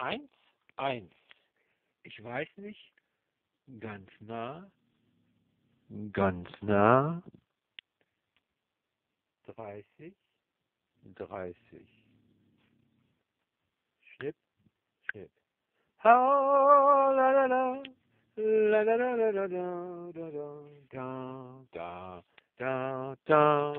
Eins, eins. Ich weiß nicht. Ganz nah. Ganz nah. Dreißig, dreißig. Schnipp, schnipp. Ha, la la la. La la la la la la da da da da da da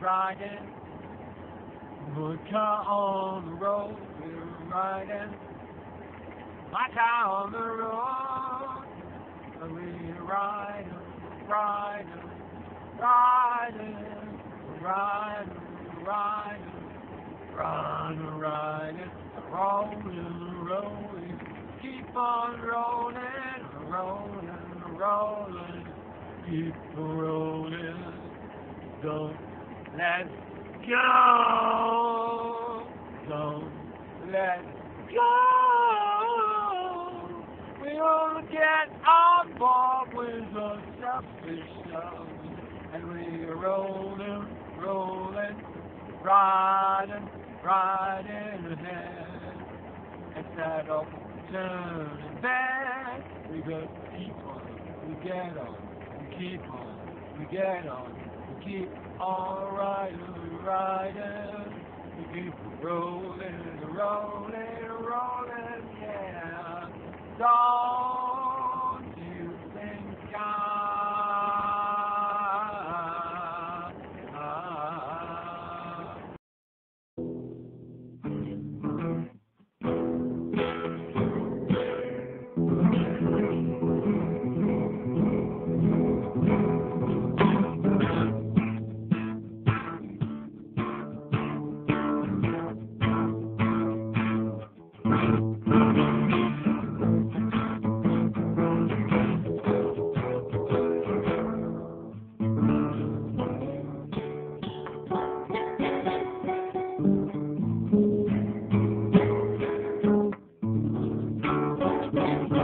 riding. Good car on the road. We're riding. My car on the road. We're riding, riding, riding, riding, riding, riding, riding, rolling, rolling. Keep on rolling, rolling, rolling. Keep rolling. Don't let go. Don't let go. We all get on board with a selfish love. And we're rolling, rolling, riding, riding ahead. Instead of turning back, we just keep on, we get on, we keep on, we get on, keep on riding, riding. We keep rolling, rolling, rolling, yeah. Yeah.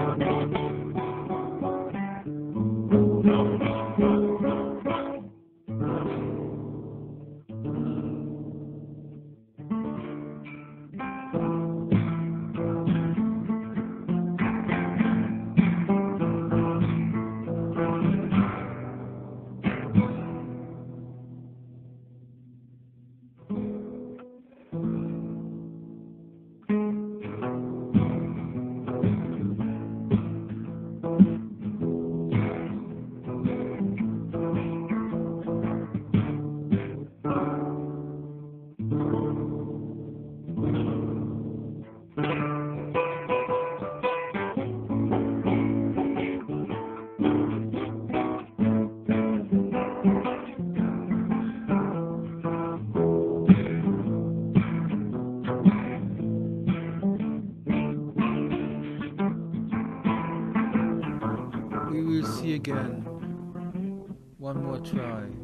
again. One more try.